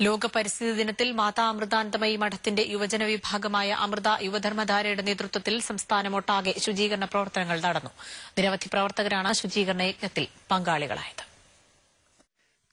ലോക പരിസ്ഥിതി ദിനത്തിൽ മാതാ അമൃതാനന്ദമയി മഠത്തിന്റെ യുവജന വിഭാഗമായ അമൃത യുവധർമ്മധാരയുടെ നേതൃത്വത്തിൽ സംസ്ഥാനമൊട്ടാകെ ശുചീകരണ പ്രവർത്തനങ്ങൾ നടന്നു. നിരവധി പ്രവർത്തകരാണ് ശുചീകരണ യജ്ഞത്തിൽ പങ്കാളികളായത്.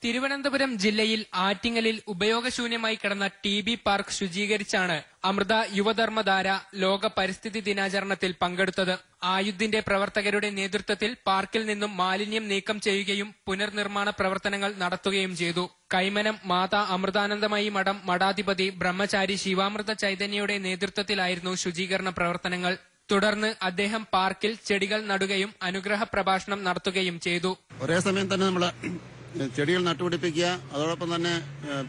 തിരുവനന്തപുരം ജില്ലയിൽ ആറ്റിങ്ങലിൽ ഉപയോഗശൂന്യമായി കിടന്ന ടി ബി പാർക്ക് ശുചീകരിച്ചാണ് അമൃത യുവധർമ്മധാര ലോക പരിസ്ഥിതി ദിനാചരണത്തിൽ പങ്കെടുത്തത്. ആയുധിന്റെ പ്രവർത്തകരുടെ നേതൃത്വത്തിൽ പാർക്കിൽ നിന്നും മാലിന്യം നീക്കം ചെയ്യുകയും പുനർനിർമ്മാണ പ്രവർത്തനങ്ങൾ നടത്തുകയും ചെയ്തു. കൈമനം മാതാ അമൃതാനന്ദമയി മഠം മഠാധിപതി ബ്രഹ്മചാരി ശിവാമൃത ചൈതന്യയുടെ നേതൃത്വത്തിലായിരുന്നു ശുചീകരണ പ്രവർത്തനങ്ങൾ. തുടർന്ന് അദ്ദേഹം പാർക്കിൽ ചെടികൾ നടുകയും അനുഗ്രഹ പ്രഭാഷണം നടത്തുകയും ചെയ്തു. ഒരേ സമയം തന്നെ നമ്മൾ ചെടികൾ നട്ടുപിടിപ്പിക്കുക അതോടൊപ്പം തന്നെ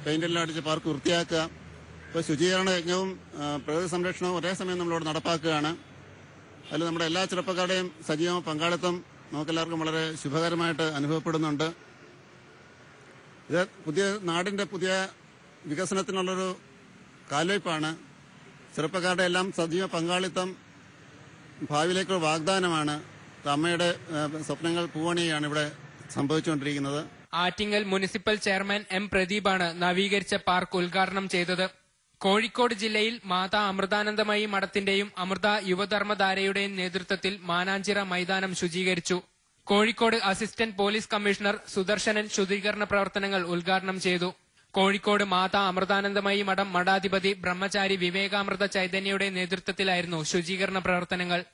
പെയിന്റെല്ലാം അടിച്ച് പാർക്ക് വൃത്തിയാക്കുക. ഇപ്പോൾ ശുചീകരണ യജ്ഞവും പ്രകൃതി സംരക്ഷണവും ഒരേ സമയം നമ്മളിവിടെ നടപ്പാക്കുകയാണ്. അതിൽ നമ്മുടെ എല്ലാ ചെറുപ്പക്കാരുടെയും സജീവ പങ്കാളിത്തം നമുക്കെല്ലാവർക്കും വളരെ ശുഭകരമായിട്ട് അനുഭവപ്പെടുന്നുണ്ട്. ഇത് പുതിയ നാടിന്റെ പുതിയ വികസനത്തിനുള്ളൊരു കാൽവയ്പ്പാണ് ചെറുപ്പക്കാരുടെ എല്ലാം സജീവ പങ്കാളിത്തം ഭാവിയിലേക്കുള്ള വാഗ്ദാനമാണ്. അമ്മയുടെ സ്വപ്നങ്ങൾ പൂവണിയാണ് ഇവിടെ സംഭവിച്ചുകൊണ്ടിരിക്കുന്നത്. ആറ്റിങ്ങൽ മുനിസിപ്പൽ ചെയർമാൻ എം പ്രദീപാണ് നവീകരിച്ച പാർക്ക് ഉദ്ഘാടനം ചെയ്തത്. കോഴിക്കോട് ജില്ലയിൽ മാതാ അമൃതാനന്ദമയി മഠത്തിന്റെയും അമൃത യുവധർമ്മധാരയുടെയും നേതൃത്വത്തിൽ മാനാഞ്ചിറ മൈതാനം ശുചീകരിച്ചു. Kozhikode assistant police commissioner Sudarsanan ശുചീകരണ പ്രവർത്തനങ്ങൾ ഉദ്ഘാടനം ചെയ്തു. കോഴിക്കോട് മാതാ അമൃതാനന്ദമയി മഠം മഠാധിപതി ബ്രഹ്മചാരി വിവേകാമൃത ചൈതന്യയുടെ നേതൃത്വത്തിലായിരുന്നു ശുചീകരണ പ്രവർത്തനങ്ങൾ.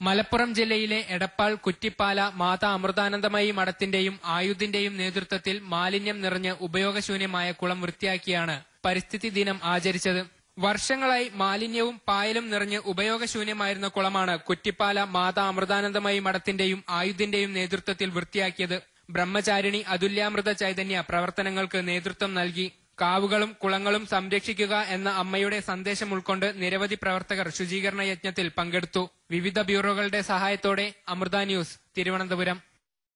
മലപ്പുറം ജില്ലയിലെ എടപ്പാൾ കുറ്റിപ്പാല മാതാ അമൃതാനന്ദമയി മഠത്തിന്റെയും ആയുധിന്റെയും നേതൃത്വത്തിൽ മാലിന്യം നിറഞ്ഞ് ഉപയോഗശൂന്യമായ കുളം വൃത്തിയാക്കിയാണ് പരിസ്ഥിതി ദിനം ആചരിച്ചത്. വർഷങ്ങളായി മാലിന്യവും പായലും നിറഞ്ഞ് ഉപയോഗശൂന്യമായിരുന്ന കുളമാണ് കുറ്റിപ്പാല മാതാ അമൃതാനന്ദമയി മഠത്തിന്റെയും ആയുധിന്റെയും നേതൃത്വത്തിൽ വൃത്തിയാക്കിയത്. ബ്രഹ്മചാരിണി അതുല്യാമൃത ചൈതന്യ പ്രവർത്തനങ്ങൾക്ക് നേതൃത്വം നൽകി. കാവുകളും കുളങ്ങളും സംരക്ഷിക്കുക എന്ന അമ്മയുടെ സന്ദേശം ഉൾക്കൊണ്ട് നിരവധി പ്രവർത്തകർ ശുചീകരണ യജ്ഞത്തിൽ പങ്കെടുത്തു. വിവിധ ബ്യൂറോകളുടെ സഹായത്തോടെ അമൃത ന്യൂസ് തിരുവനന്തപുരം.